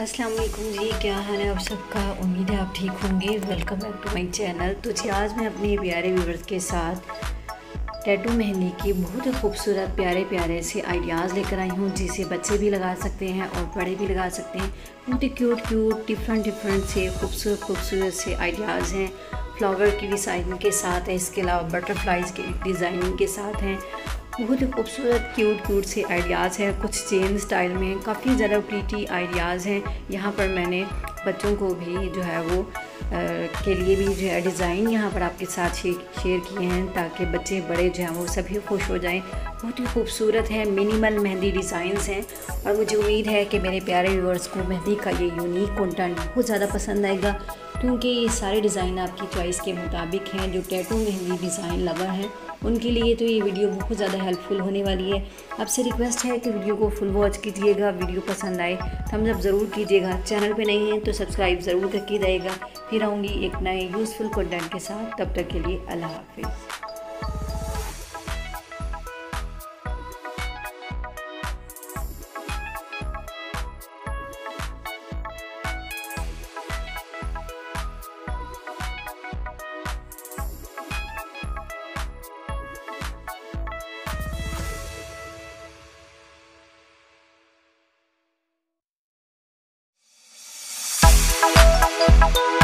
अस्सलाम वालेकुम जी, क्या हाल है आप सबका? उम्मीद है आप ठीक होंगे। Welcome back to my channel तो जी, आज मैं अपने प्यारे व्यूवर्स के साथ टैटू मेहंदी की बहुत ही खूबसूरत प्यारे प्यारे से आइडियाज़ लेकर आई हूँ, जिसे बच्चे भी लगा सकते हैं और बड़े भी लगा सकते हैं। बहुत ही क्यूट क्यूट डिफरेंट डिफरेंट से, खूबसूरत खूबसूरत से आइडियाज़ हैं। फ्लावर की डिज़ाइनिंग के साथ हैं, इसके अलावा बटरफ्लाइज के डिज़ाइनिंग के साथ हैं। बहुत ही खूबसूरत क्यूट क्यूट से आइडियाज़ हैं। कुछ चेन स्टाइल में काफ़ी ज़्यादा प्रीटी आइडियाज़ हैं। यहाँ पर मैंने बच्चों को भी जो है वो आ, के लिए भी जो है डिज़ाइन यहाँ पर आपके साथ शेयर किए हैं ताकि बच्चे बड़े जो हैं वो सभी खुश हो जाएँ। बहुत ही खूबसूरत है मिनिमल मेहंदी डिज़ाइंस हैं और मुझे उम्मीद है कि मेरे प्यारे व्यूअर्स को मेहंदी का ये यूनिक कंटेंट बहुत ज़्यादा पसंद आएगा, क्योंकि ये सारे डिज़ाइन आपकी चॉइस के मुताबिक हैं, जो टैटू मेहंदी डिज़ाइन लवर हैं। उनके लिए तो ये वीडियो बहुत ज़्यादा हेल्पफुल होने वाली है। आपसे रिक्वेस्ट है कि वीडियो को फुल वॉच कीजिएगा वीडियो पसंद आए थम्स अप ज़रूर कीजिएगा। चैनल पे नहीं है तो सब्सक्राइब ज़रूर करके जाएगा फिर आऊँगी एक नए यूज़फुल कंटेंट के साथ। तब तक के लिए अल्लाह हाफिज़। Bye.